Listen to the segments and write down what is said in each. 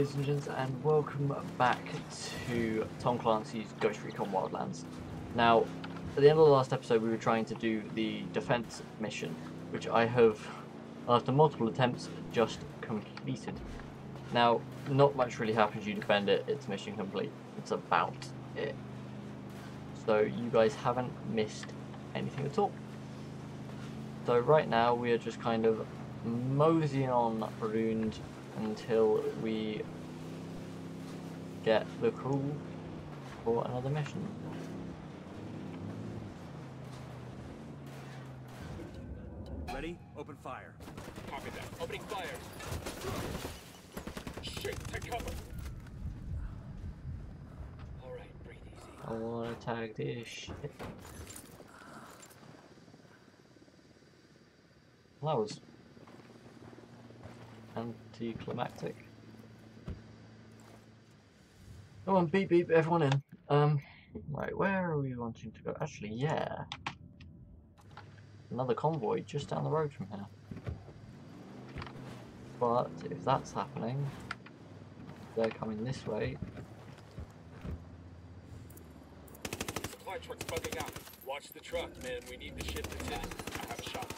ladies and gents, and welcome back to Tom Clancy's Ghost Recon Wildlands. Now, at the end of the last episode, we were trying to do the defense mission, which I have, after multiple attempts, just completed. Now, not much really happens. You defend it; it's mission complete. It's about it. So you guys haven't missed anything at all. So right now we are just kind of moseying on ruined until we get the crew for another mission. Ready? Open fire. Copy that. Opening fire. Shit, take cover. All right, breathe easy. I wanna tag this shit. That was anticlimactic. Come on, beep beep, everyone in. Um, right, where are we wanting to go? Actually, yeah. Another convoy just down the road from here. But if that's happening, they're coming this way. Supply truck's bugging out. Watch the truck, man. We need the shit that's in. I have a shot.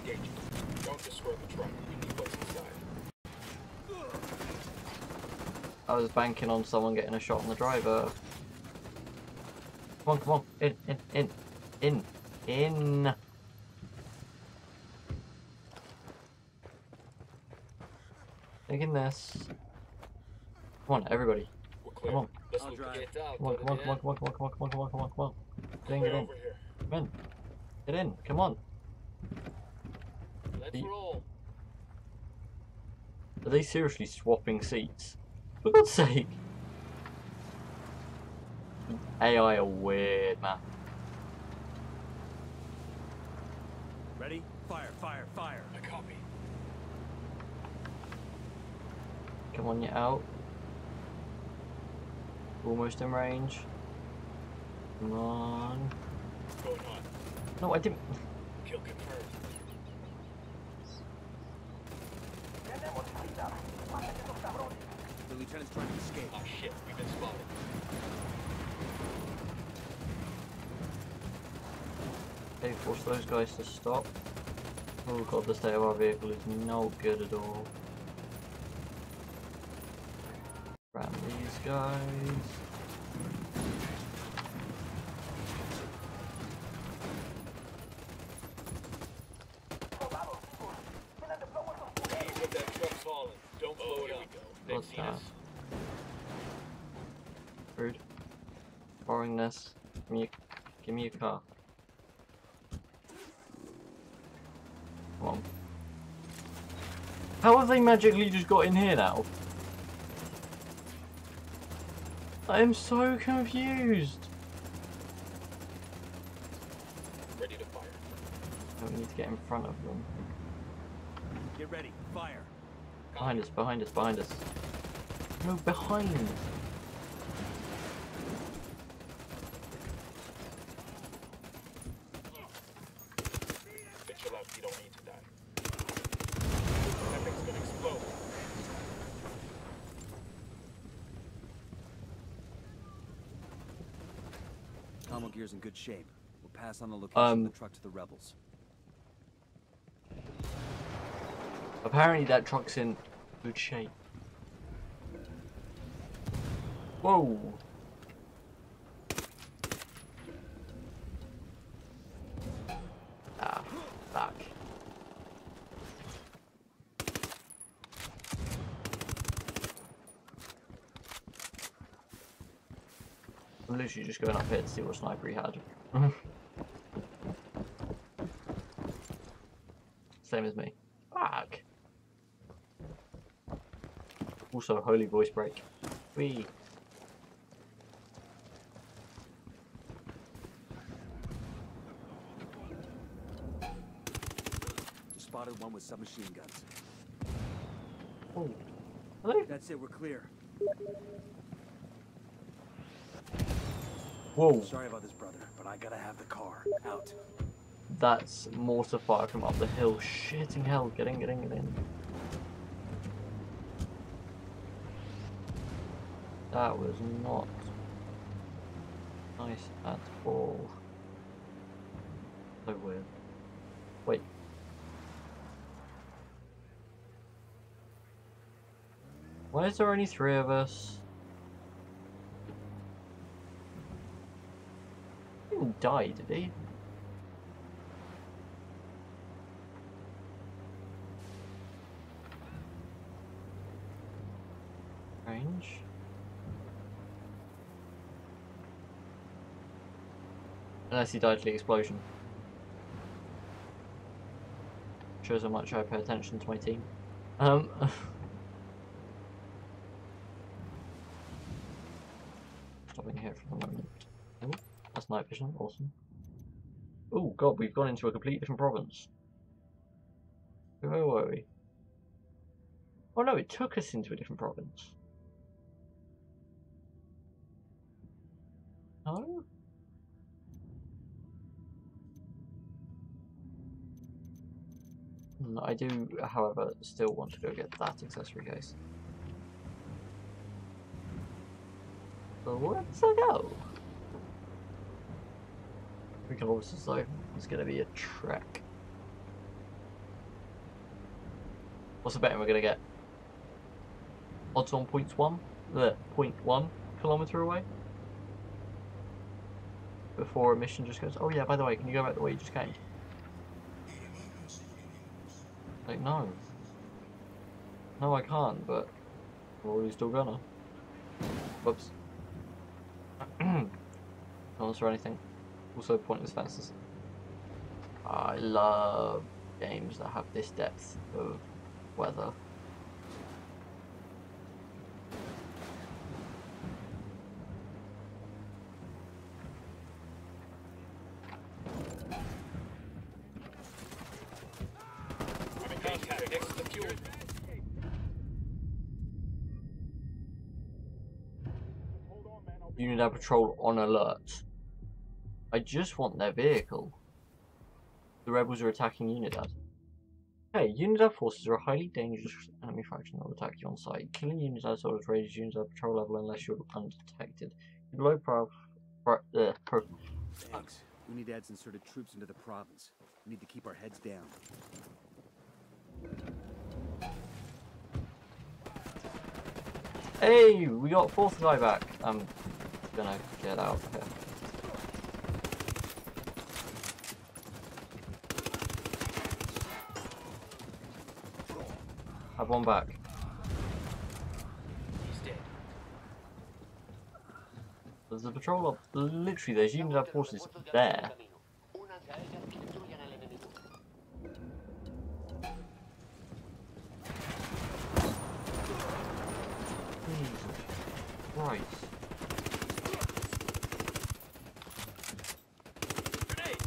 Engage it. Don't destroy the truck. We need what's inside. I was banking on someone getting a shot on the driver. Come on, come on. In, in, in, in, in. Taking this. Come on, everybody. Come on. Let's I'll drive. Get down. Come on, come on, come on, come on, come on, come on, come on, come on, come on, come on. Get in, get in. Come in. Get in, come on. Let's roll. Are they seriously swapping seats? For God's sake. AI are weird, man. Ready? Fire, fire, fire. I copy. Come on, you're out. Almost in range. Come on. Going on? No, I didn't. Kill confirmed. The lieutenant's trying to escape. Oh shit, we've been spotted. Okay, force those guys to stop. Oh god, the state of our vehicle is no good at all. Ram these guys. He's what that truck's hauling. Don't blow it up. They've What's seen that? us. Rude. Borrowing this. Give me, a, give me a car. Come on. How have they magically just got in here now? I am so confused. Ready to fire. Oh, we need to get in front of them. Get ready. Fire. Behind us, behind us, behind us. No, behind. But chill out. You don't need to die. That thing's gonna explode. Commo gear's in good shape. We'll pass on the location Um, of the truck to the rebels. Apparently that truck's in good shape. Whoa. Ah, fuck. I'm literally just going up here to see what sniper he had. Same as me. Fuck. Also, holy voice break. Wee. Spotted one with submachine guns. Oh. Hello? That's it. We're clear. Whoa. Sorry about this, brother, but I gotta have the car. Out. That's mortar fire from up the hill. Shitting hell. Get in, get in, get in. That was not nice at all. So weird. Wait. Why is there only three of us? He didn't die, did he? Range. Unless he died to the explosion. Shows how much I pay attention to my team. Um. Stopping here for the moment. Oh, that's night vision. Awesome. Oh god, we've gone into a completely different province. Where were we? Oh no, it took us into a different province. No? Mm, I do, however, still want to go get that accessory case. So let's go. We can also say it's going to be a trek. What's the betting we're going to get? Odds on points one? The point one kilometer away? Before a mission just goes, oh yeah, by the way, can you go back the way you just came? Like, no. No, I can't, but we're still gonna. Whoops. no one saw anything. Also, pointless fences. I love games that have this depth of weather. Unidad patrol on alert. I just want their vehicle. The rebels are attacking Unidad. Hey, Unidad forces are a highly dangerous enemy faction that will attack you on sight. Killing Unidad soldiers raises Unidad patrol level unless you're undetected. Below prof, pro, uh, pro, Thanks. Unidad's inserted troops into the province. We need to keep our heads down. Hey, we got fourth guy back. I'm gonna get out here. One back. There's a patrol of literally there's Unidad forces there. Jesus Christ. Grenade!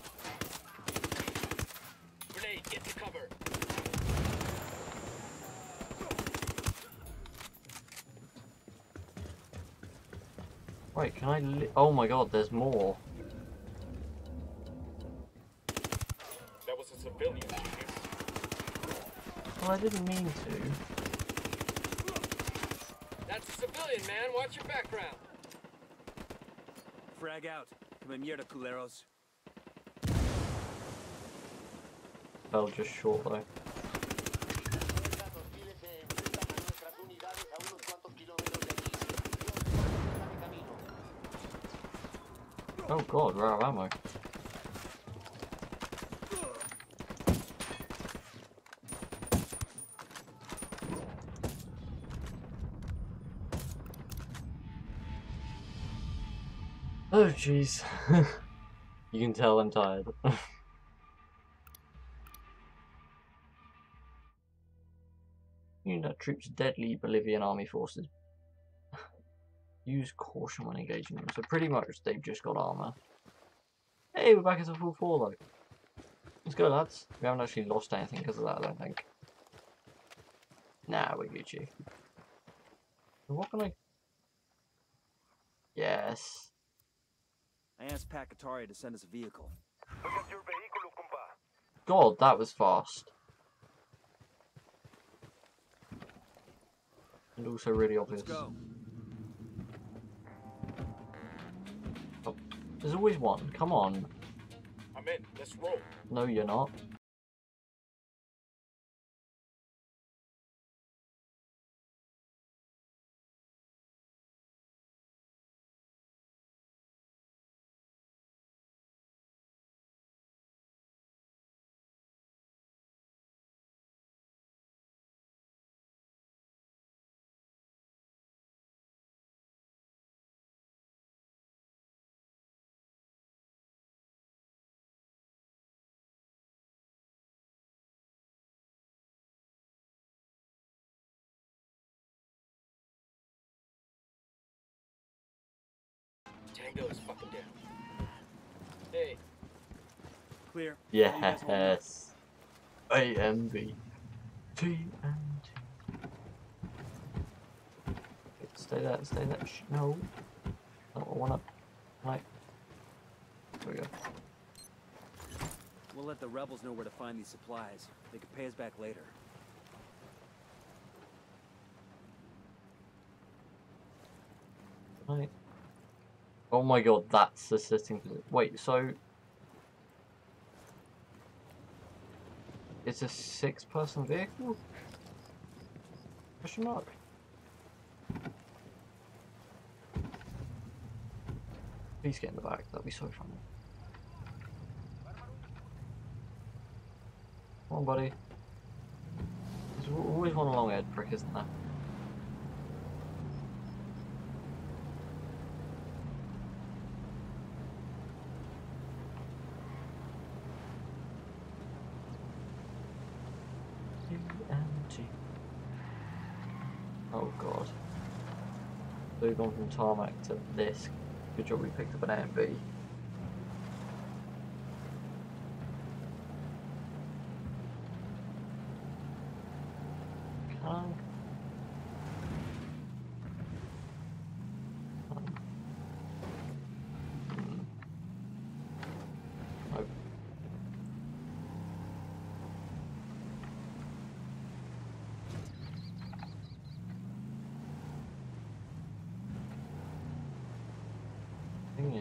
Grenade, get to cover. Right, can I li- Oh my god, there's more. That was a civilian. Well, I didn't mean to. That's a civilian, man. Watch your background. Frag out. Come here mierda, culeros. Fell just short though. Oh god, out of ammo. Oh jeez. you can tell I'm tired. Unidad troops deadly Bolivian army forces. Use caution when engaging them. So pretty much they've just got armor. Hey, we're back at a full four though. Let's go lads. We haven't actually lost anything because of that I don't think. Nah, we're Gucci. What can I... Yes. I asked Pac Katari to send us a vehicle. God, that was fast. And also really obvious. There's always one. Come on. I'm in. Let's roll. No, you're not. Tango is fucking down. Hey, Clear. All you guys hold up. Yes. A M B. T and T. Stay there, stay there. Shh, no. I don't wanna. Right. There we go. We'll let the rebels know where to find these supplies. They can pay us back later. Right. Oh my god, that's the sitting position. Wait, so. It's a six person vehicle? Question mark? Please get in the back, that'd be so funny. Come on, buddy. There's al- always one along Ed Prick, isn't there? UMG. Oh god. We've gone from tarmac to this. Good job we picked up an A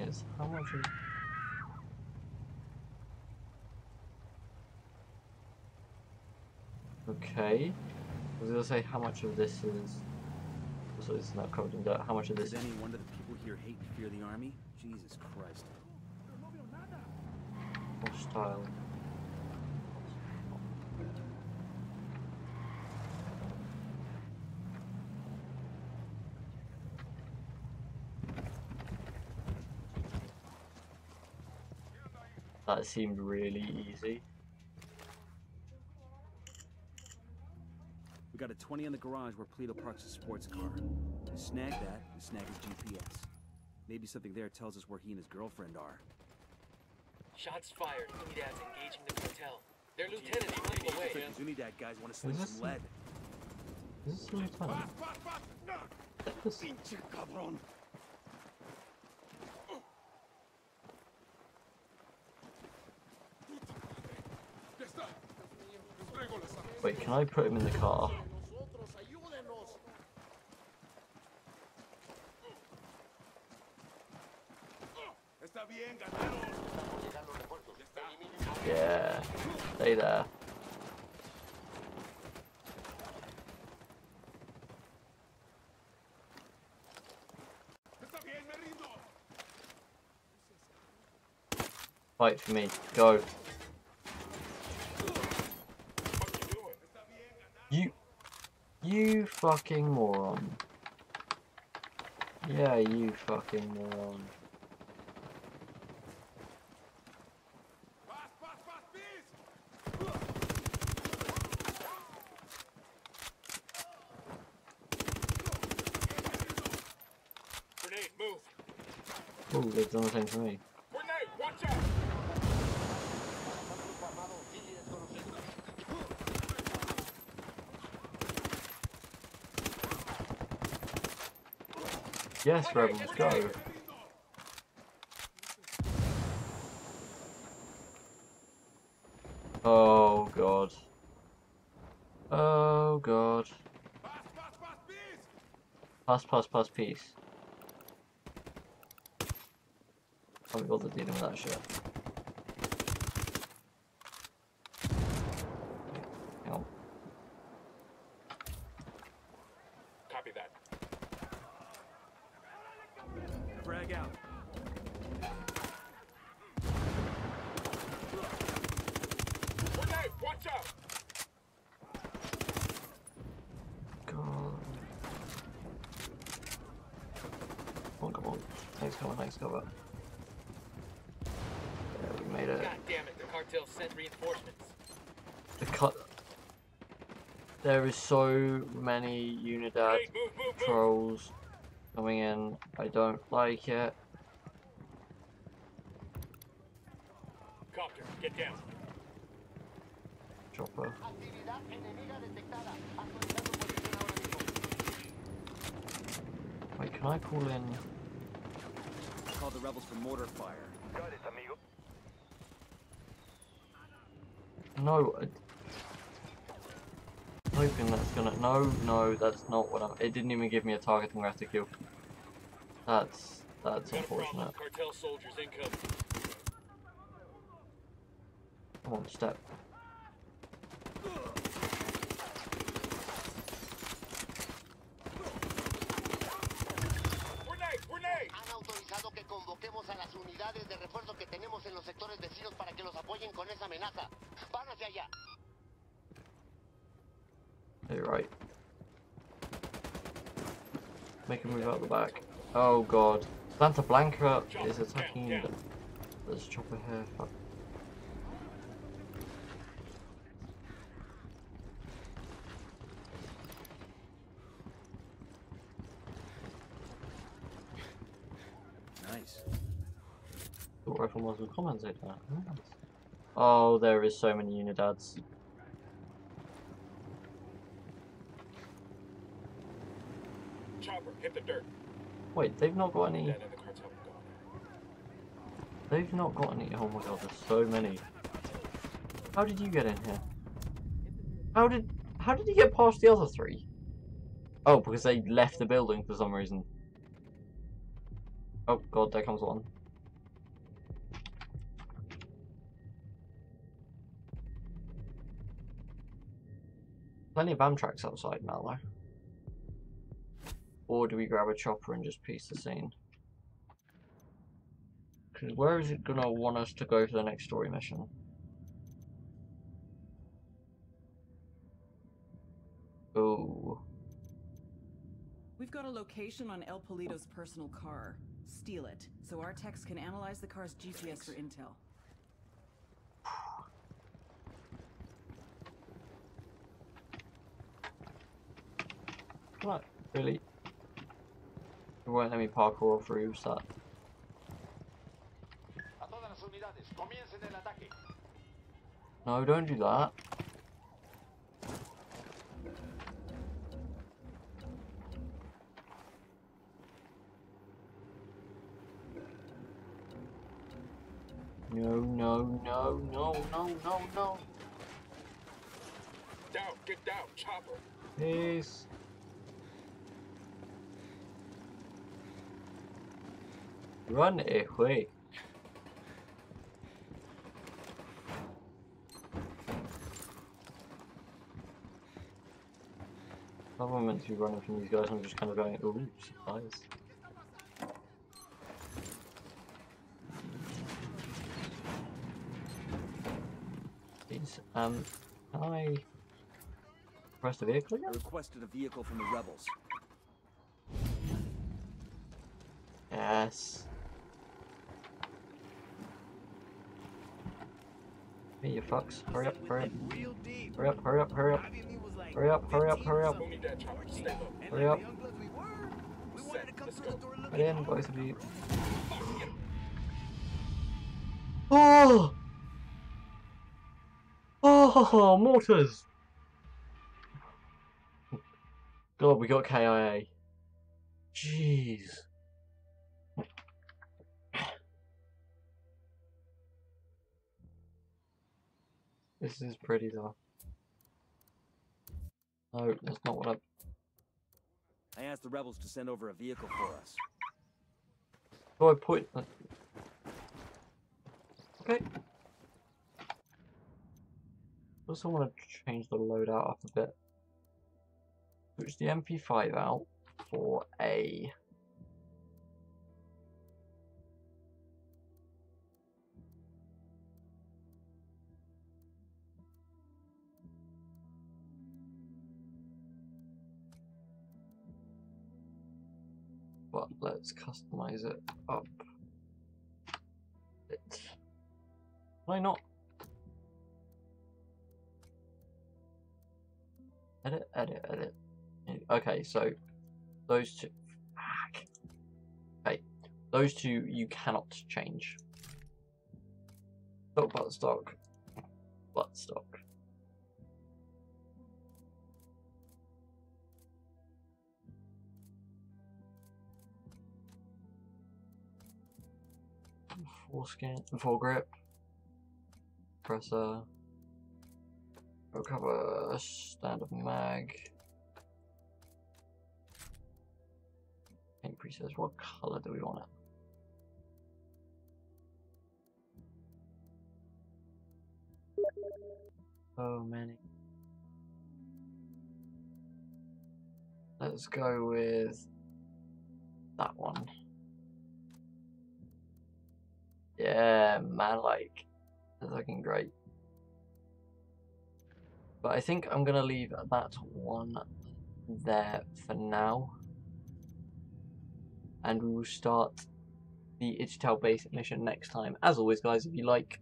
is, how much is Okay. I was gonna say how much of this is so it's not covered in dirt. How much of this Is it any wonder the people here hate and fear the army? Jesus Christ. hostile? That seemed really easy. We got a 20 in the garage where Polito parks his sports car. We snag that, we snag his GPS. Maybe something there tells us where he and his girlfriend are. shots fired. Unidad's engaging the cartel. Their lieutenant is leading away. way. Looks like the Unidad guys want to sling some the- lead. Is this the lieutenant? This- Wait, can I put him in the car? Yeah, stay there. Fight for me, go. What you doing? You, fucking moron. Yeah, you fucking moron. Grenade. Oh, they've done the same for me. Yes, rebels, go. Oh god. Oh god. Pass, pass, pass, peace. Can't be bothered dealing with that shit. Hang on. Copy that. Frag out. Grenade! Watch out! God. Come on, come on. Thanks, cover, thanks, cover. Yeah, we made it. God damn it, the cartel sent reinforcements. The cut. There is so many Unidad Grenade, move, move, move! trolls coming in. I don't like it. Copter, get down. Chopper. Actividad enemiga detectada. Actualizando posición. Wait, can I call in? Call the rebels for mortar fire. No. I... I'm hoping that's gonna. No, no, that's not what I'm. It didn't even give me a target I'm gonna have to kill. That's that's Got unfortunate. Cartel soldiers incoming. Come on, step. Right. Make a move out the back. Oh god. Santa Blanca is attacking the... There's a chopper here. Fuck. Nice. Thought rifle muzzle commentate that. Nice. Oh, there is so many Unidads. Chopper, hit the dirt. Wait, they've not got any. Dead and the. They've not got any. Oh my god, there's so many. How did you get in here? How did how did you get past the other three? Oh, because they left the building for some reason. Oh god, there comes one. Plenty of Amtraks outside now, though. Or do we grab a chopper and just piece the scene? Because where is it gonna want us to go for the next story mission? Oh, We've got a location on El Polito's personal car. Steal it, so our techs can analyze the car's GPS for intel. what? Really? It won't let me parkour through that. A todas las unidades, comiencen el ataque. No, don't do that. No, no, no, no, no, no, no. Down, get down, chopper. Peace. Run away. I'm meant to be running from these guys, I'm just kind of going, ooh, supplies. Please, um, can I press the vehicle I requested a vehicle from the rebels. Yes. You fucks. Hurry up, hurry up. Hurry up, hurry up, hurry up. Hurry up, hurry up, hurry up. Who need that chopper? Stay low. Hurry up. Get in, both of you. Oh! Oh, mortars! God, we got KIA. Jeez. This is pretty though. No, that's not what I. I asked the rebels to send over a vehicle for us. Oh, I put. Okay. Also want to change the loadout up a bit. Switch the MP5 out for a let's customize it up. Why not? Edit, edit, edit. Okay, so those two. Okay, those two you cannot change. Stock, butt stock, butt stock. Full scan, full grip, presser, recover standard mag. Paint presets, what color do we want it? So many. Let's go with that one. Yeah, man, like, that's looking great. But I think I'm going to leave that one there for now. And we will start the Ichital basic mission next time. As always, guys, if you like,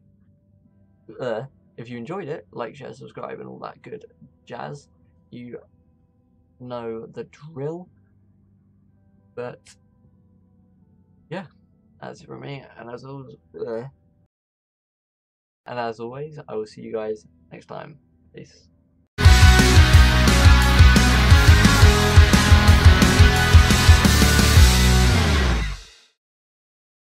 uh, if you enjoyed it, like, share, subscribe, and all that good jazz. You know the drill. But, yeah that's it from me. And as always, and as always, I will see you guys next time. Peace.